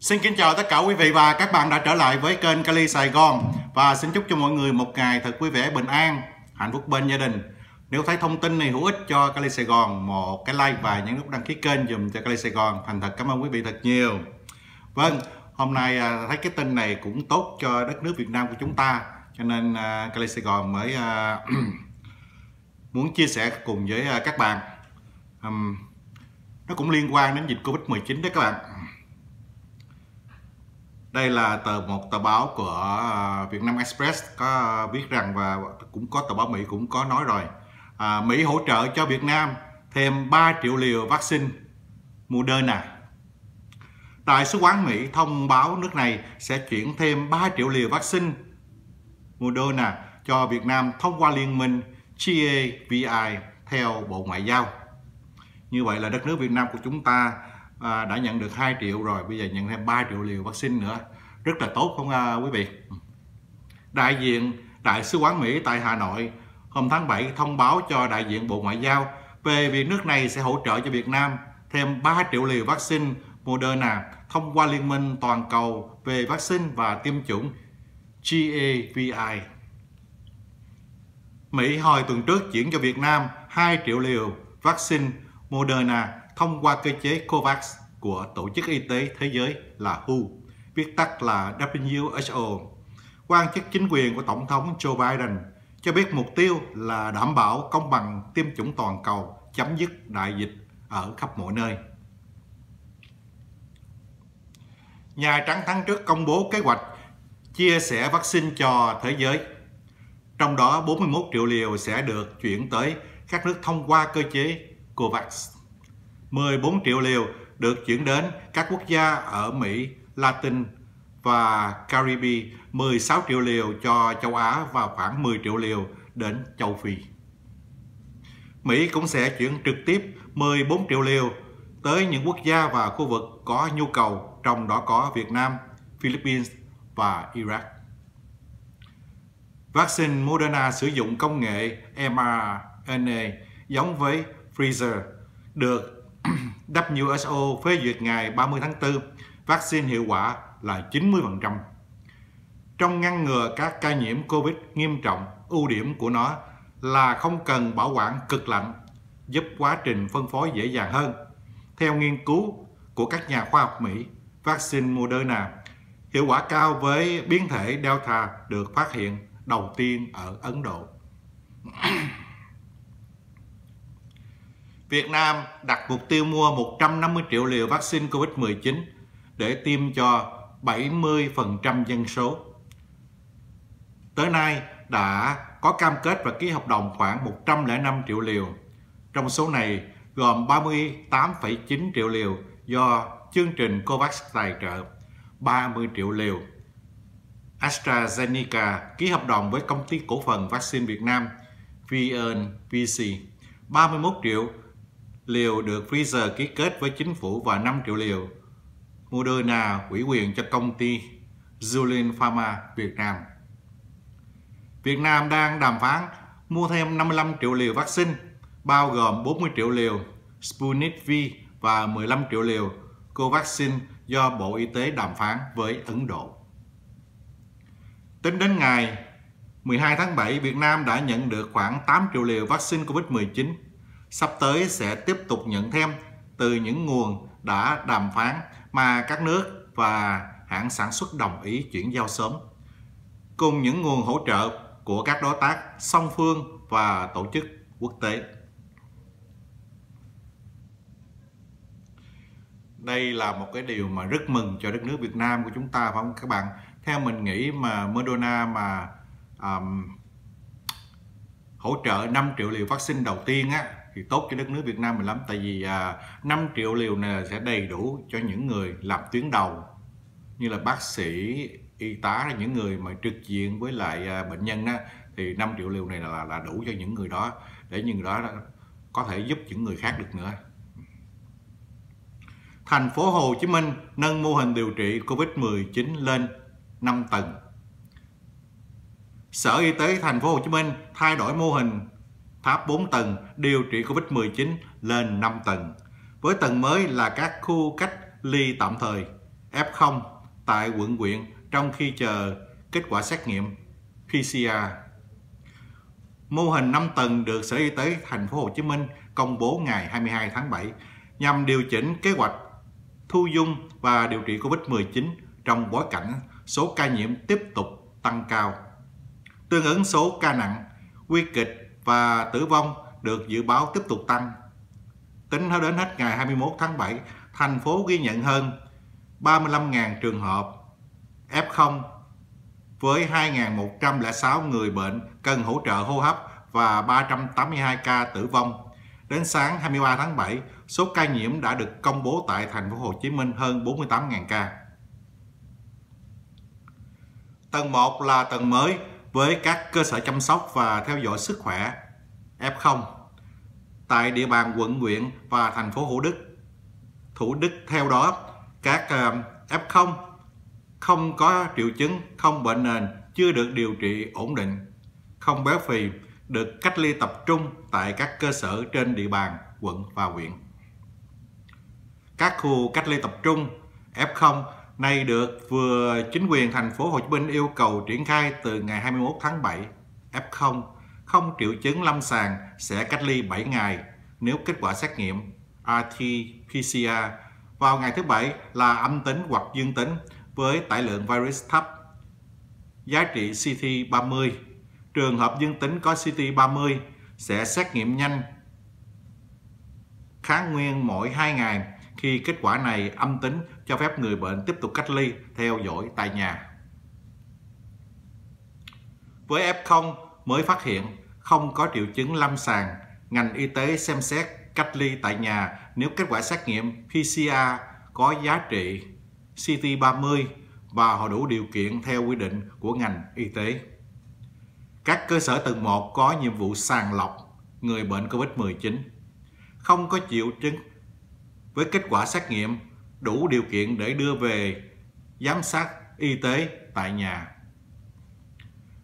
Xin kính chào tất cả quý vị và các bạn đã trở lại với kênh Kali Sài Gòn và xin chúc cho mọi người một ngày thật vui vẻ, bình an, hạnh phúc bên gia đình. Nếu thấy thông tin này hữu ích cho Kali Sài Gòn, một cái like và nhấn nút đăng ký kênh dùm cho Kali Sài Gòn. Thành thật cảm ơn quý vị thật nhiều. Vâng, hôm nay à, thấy cái tin này cũng tốt cho đất nước Việt Nam của chúng ta, cho nên à, Cali Kali Sài Gòn mới à, muốn chia sẻ cùng với các bạn. nó cũng liên quan đến dịch Covid-19 đấy các bạn đây là tờ một tờ báo của à, Việt Nam Express. Có viết rằng và cũng có tờ báo Mỹ cũng có nói rồi. À, Mỹ hỗ trợ cho Việt Nam thêm 3 triệu liều vaccine Moderna. Đại sứ quán Mỹ thông báo nước này sẽ chuyển thêm 3 triệu liều vaccine Moderna cho Việt Nam thông qua liên minh GAVI theo Bộ Ngoại giao. Như vậy là đất nước Việt Nam của chúng ta à, đã nhận được 2 triệu rồi bây giờ nhận thêm 3 triệu liều vaccine nữa rất là tốt không à, quý vị đại diện đại sứ quán Mỹ tại Hà Nội hôm tháng 7 thông báo cho đại diện Bộ Ngoại giao về việc nước này sẽ hỗ trợ cho Việt Nam thêm 3 triệu liều vaccine Moderna thông qua Liên minh Toàn cầu về vaccine và tiêm chủng GAVI. Mỹ hồi tuần trước chuyển cho Việt Nam 2 triệu liều vaccine Moderna thông qua cơ chế COVAX của Tổ chức Y tế Thế giới là WHO, viết tắt là WHO. Quan chức chính quyền của Tổng thống Joe Biden cho biết mục tiêu là đảm bảo công bằng tiêm chủng toàn cầu, chấm dứt đại dịch ở khắp mọi nơi. Nhà Trắng tháng trước công bố kế hoạch chia sẻ vaccine cho thế giới. Trong đó 41 triệu liều sẽ được chuyển tới các nước thông qua cơ chế COVAX. 14 triệu liều được chuyển đến các quốc gia ở Mỹ, Latin và Caribe, 16 triệu liều cho châu Á và khoảng 10 triệu liều đến châu Phi. Mỹ cũng sẽ chuyển trực tiếp 14 triệu liều tới những quốc gia và khu vực có nhu cầu, trong đó có Việt Nam, Philippines và Iraq. Vaccine Moderna sử dụng công nghệ mRNA giống với Pfizer được WHO phê duyệt ngày 30 tháng 4, vaccine hiệu quả là 90%. Trong ngăn ngừa các ca nhiễm COVID nghiêm trọng, ưu điểm của nó là không cần bảo quản cực lạnh, giúp quá trình phân phối dễ dàng hơn. Theo nghiên cứu của các nhà khoa học Mỹ, vaccine Moderna hiệu quả cao với biến thể Delta được phát hiện đầu tiên ở Ấn Độ. Việt Nam đặt mục tiêu mua 150 triệu liều vaccine COVID-19 để tiêm cho 70% dân số. Tới nay đã có cam kết và ký hợp đồng khoảng 105 triệu liều. Trong số này gồm 38,9 triệu liều do chương trình COVAX tài trợ, 30 triệu liều. AstraZeneca ký hợp đồng với công ty cổ phần vaccine Việt Nam VNVC 31 triệu liều được Pfizer ký kết với chính phủ và 5 triệu liều Moderna ủy quyền cho công ty Zulin Pharma Việt Nam. Việt Nam đang đàm phán mua thêm 55 triệu liều vaccine, bao gồm 40 triệu liều Sputnik V và 15 triệu liều Covaxin do Bộ Y tế đàm phán với Ấn Độ. Tính đến ngày 12 tháng 7, Việt Nam đã nhận được khoảng 8 triệu liều vaccine COVID-19 sắp tới sẽ tiếp tục nhận thêm từ những nguồn đã đàm phán mà các nước và hãng sản xuất đồng ý chuyển giao sớm cùng những nguồn hỗ trợ của các đối tác song phương và tổ chức quốc tế. Đây là một cái điều mà rất mừng cho đất nước Việt Nam của chúng ta phải không các bạn? Theo mình nghĩ mà Moderna mà um, hỗ trợ 5 triệu liều vaccine đầu tiên á thì tốt cho đất nước Việt Nam mình lắm. Tại vì à, 5 triệu liều này sẽ đầy đủ cho những người làm tuyến đầu như là bác sĩ y tá những người mà trực diện với lại à, bệnh nhân đó thì 5 triệu liều này là là đủ cho những người đó để những người đó có thể giúp những người khác được nữa. Thành phố Hồ Chí Minh nâng mô hình điều trị Covid-19 lên 5 tầng. Sở Y tế thành phố Hồ Chí Minh thay đổi mô hình tháp 4 tầng điều trị Covid-19 lên 5 tầng. Với tầng mới là các khu cách ly tạm thời F0 tại quận huyện trong khi chờ kết quả xét nghiệm PCR. Mô hình 5 tầng được Sở Y tế Thành phố Hồ Chí Minh công bố ngày 22 tháng 7 nhằm điều chỉnh kế hoạch thu dung và điều trị COVID-19 trong bối cảnh số ca nhiễm tiếp tục tăng cao. Tương ứng số ca nặng, nguy kịch và tử vong được dự báo tiếp tục tăng. Tính đến hết ngày 21 tháng 7, thành phố ghi nhận hơn 35.000 trường hợp F0 với 2.106 người bệnh cần hỗ trợ hô hấp và 382 ca tử vong. Đến sáng 23 tháng 7, số ca nhiễm đã được công bố tại thành phố Hồ Chí Minh hơn 48.000 ca. Tầng 1 là tầng mới với các cơ sở chăm sóc và theo dõi sức khỏe F0 tại địa bàn quận huyện và thành phố Thủ Đức. Thủ Đức theo đó các ờ, F0 không có triệu chứng, không bệnh nền, chưa được điều trị ổn định, không béo phì, được cách ly tập trung tại các cơ sở trên địa bàn quận và huyện. Các khu cách ly tập trung F0 này được, vừa chính quyền thành phố Hồ Chí Minh yêu cầu triển khai từ ngày 21 tháng 7. F0 không triệu chứng lâm sàng sẽ cách ly 7 ngày nếu kết quả xét nghiệm RT-PCR vào ngày thứ bảy là âm tính hoặc dương tính với tải lượng virus thấp. Giá trị CT 30 Trường hợp dương tính có CT 30 sẽ xét nghiệm nhanh, kháng nguyên mỗi 2 ngày. Khi kết quả này âm tính cho phép người bệnh tiếp tục cách ly theo dõi tại nhà. Với F0 mới phát hiện không có triệu chứng lâm sàng, ngành y tế xem xét cách ly tại nhà nếu kết quả xét nghiệm PCR có giá trị CT30 và họ đủ điều kiện theo quy định của ngành y tế. Các cơ sở tầng 1 có nhiệm vụ sàng lọc người bệnh COVID-19, không có triệu chứng với kết quả xét nghiệm đủ điều kiện để đưa về giám sát y tế tại nhà.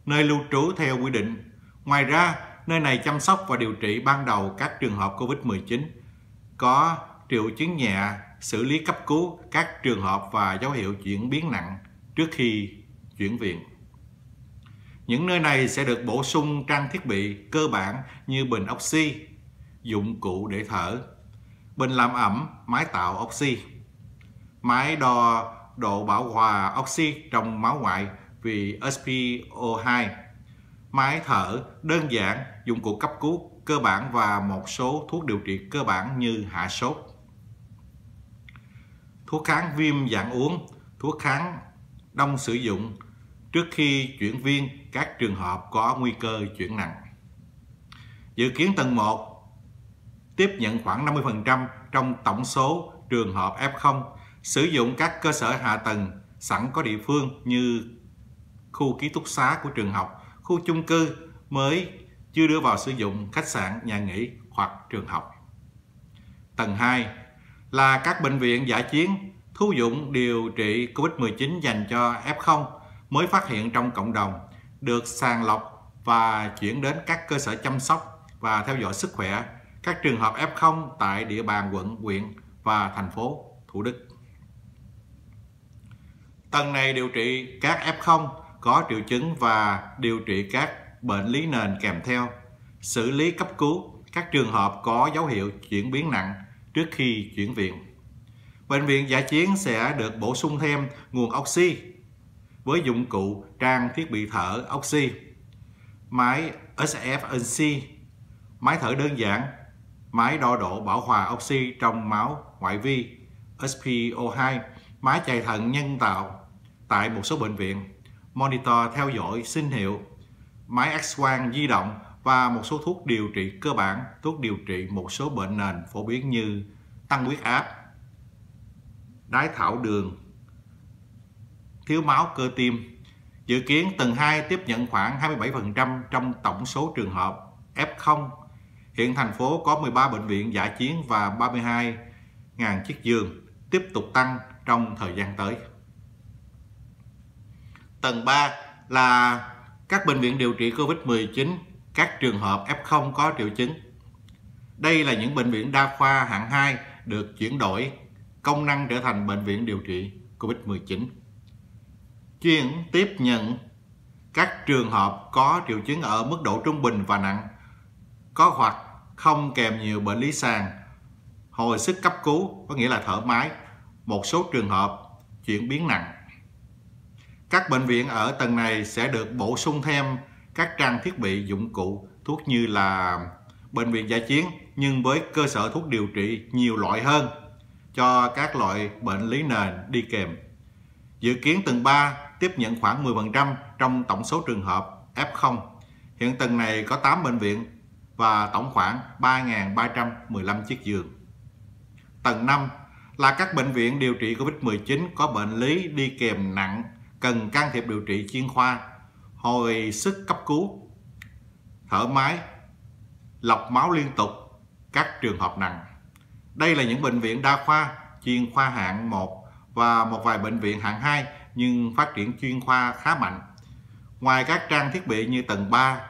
Nơi lưu trú theo quy định. Ngoài ra, nơi này chăm sóc và điều trị ban đầu các trường hợp COVID-19 có triệu chứng nhẹ, xử lý cấp cứu các trường hợp và dấu hiệu chuyển biến nặng trước khi chuyển viện. Những nơi này sẽ được bổ sung trang thiết bị cơ bản như bình oxy, dụng cụ để thở, bình làm ẩm, máy tạo oxy, máy đo độ bảo hòa oxy trong máu ngoại vì SpO2, máy thở đơn giản, dụng cụ cấp cứu cơ bản và một số thuốc điều trị cơ bản như hạ sốt. Thuốc kháng viêm dạng uống, thuốc kháng đông sử dụng trước khi chuyển viên các trường hợp có nguy cơ chuyển nặng. Dự kiến tầng 1 tiếp nhận khoảng 50% trong tổng số trường hợp F0 sử dụng các cơ sở hạ tầng sẵn có địa phương như khu ký túc xá của trường học, khu chung cư mới chưa đưa vào sử dụng khách sạn, nhà nghỉ hoặc trường học. Tầng 2 là các bệnh viện giả chiến thu dụng điều trị COVID-19 dành cho F0 mới phát hiện trong cộng đồng, được sàng lọc và chuyển đến các cơ sở chăm sóc và theo dõi sức khỏe các trường hợp F0 tại địa bàn quận, huyện và thành phố Thủ Đức. Tầng này điều trị các F0 có triệu chứng và điều trị các bệnh lý nền kèm theo, xử lý cấp cứu các trường hợp có dấu hiệu chuyển biến nặng trước khi chuyển viện. Bệnh viện giả chiến sẽ được bổ sung thêm nguồn oxy với dụng cụ trang thiết bị thở oxy, máy SFNC, máy thở đơn giản, máy đo độ bảo hòa oxy trong máu ngoại vi SpO2, máy chạy thận nhân tạo tại một số bệnh viện, monitor theo dõi sinh hiệu, máy X-quang di động và một số thuốc điều trị cơ bản, thuốc điều trị một số bệnh nền phổ biến như tăng huyết áp, đái tháo đường, thiếu máu cơ tim. Dự kiến tầng 2 tiếp nhận khoảng 27% trong tổng số trường hợp F0. Hiện thành phố có 13 bệnh viện giả chiến và 32.000 chiếc giường tiếp tục tăng trong thời gian tới. Tầng 3 là các bệnh viện điều trị COVID-19, các trường hợp F0 có triệu chứng. Đây là những bệnh viện đa khoa hạng 2 được chuyển đổi công năng trở thành bệnh viện điều trị COVID-19. Chuyên tiếp nhận các trường hợp có triệu chứng ở mức độ trung bình và nặng, có hoặc không kèm nhiều bệnh lý sàn, hồi sức cấp cứu có nghĩa là thở máy, một số trường hợp chuyển biến nặng. Các bệnh viện ở tầng này sẽ được bổ sung thêm các trang thiết bị dụng cụ thuốc như là bệnh viện giải chiến nhưng với cơ sở thuốc điều trị nhiều loại hơn cho các loại bệnh lý nền đi kèm. Dự kiến tầng 3 tiếp nhận khoảng 10% trong tổng số trường hợp F0. Hiện tầng này có 8 bệnh viện và tổng khoảng 3.315 chiếc giường. Tầng 5 là các bệnh viện điều trị COVID-19 có bệnh lý đi kèm nặng, cần can thiệp điều trị chuyên khoa, hồi sức cấp cứu, thở máy, lọc máu liên tục, các trường hợp nặng. Đây là những bệnh viện đa khoa, chuyên khoa hạng 1 và một vài bệnh viện hạng 2 nhưng phát triển chuyên khoa khá mạnh. Ngoài các trang thiết bị như tầng 3,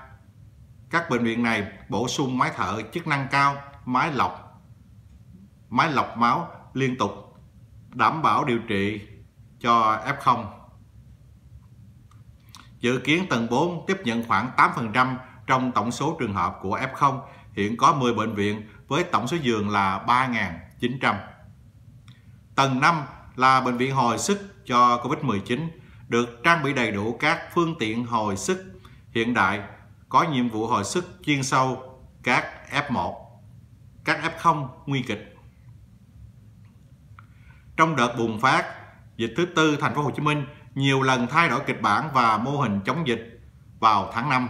các bệnh viện này bổ sung máy thở chức năng cao, máy lọc, máy lọc máu liên tục, đảm bảo điều trị cho F0. Dự kiến tầng 4 tiếp nhận khoảng 8% trong tổng số trường hợp của F0. Hiện có 10 bệnh viện với tổng số giường là 3.900. Tầng 5 là bệnh viện hồi sức cho COVID-19, được trang bị đầy đủ các phương tiện hồi sức hiện đại, có nhiệm vụ hồi sức chuyên sâu các F1, các F0 nguy kịch. Trong đợt bùng phát dịch thứ tư thành phố Hồ Chí Minh nhiều lần thay đổi kịch bản và mô hình chống dịch vào tháng 5.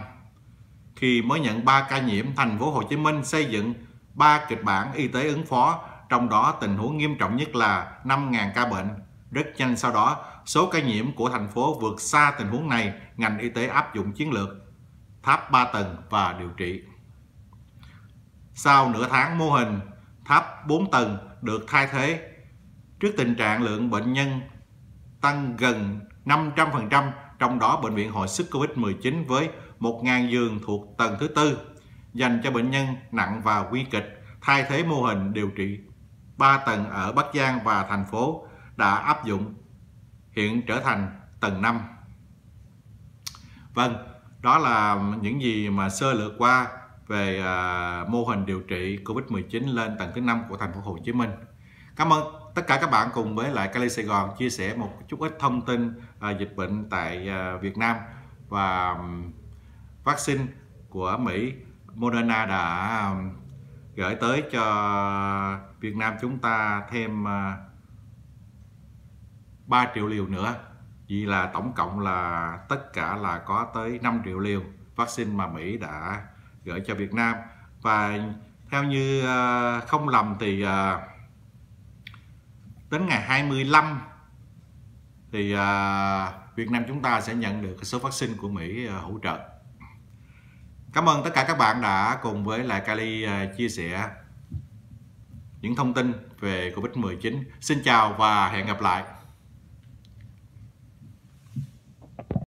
Khi mới nhận 3 ca nhiễm, thành phố Hồ Chí Minh xây dựng 3 kịch bản y tế ứng phó trong đó tình huống nghiêm trọng nhất là 5.000 ca bệnh. Rất nhanh sau đó, số ca nhiễm của thành phố vượt xa tình huống này, ngành y tế áp dụng chiến lược tháp 3 tầng và điều trị. Sau nửa tháng mô hình tháp 4 tầng được thay thế, trước tình trạng lượng bệnh nhân tăng gần 500%, trong đó bệnh viện hồi sức COVID-19 với 1.000 giường thuộc tầng thứ tư dành cho bệnh nhân nặng và nguy kịch thay thế mô hình điều trị 3 tầng ở Bắc Giang và thành phố đã áp dụng hiện trở thành tầng 5. Vâng, đó là những gì mà sơ lược qua về à, mô hình điều trị Covid-19 lên tầng thứ 5 của thành phố Hồ Chí Minh. Cảm ơn tất cả các bạn cùng với lại Cali Sài Gòn chia sẻ một chút ít thông tin à, dịch bệnh tại à, Việt Nam. Và um, vaccine của Mỹ Moderna đã um, gửi tới cho Việt Nam chúng ta thêm à, 3 triệu liều nữa. Vì là tổng cộng là tất cả là có tới 5 triệu liều vaccine mà Mỹ đã gửi cho Việt Nam. Và theo như à, không lầm thì à, đến ngày 25 thì à, Việt Nam chúng ta sẽ nhận được số vaccine của Mỹ à, hỗ trợ Cảm ơn tất cả các bạn đã cùng với lại Kali à, chia sẻ những thông tin về Covid-19. Xin chào và hẹn gặp lại.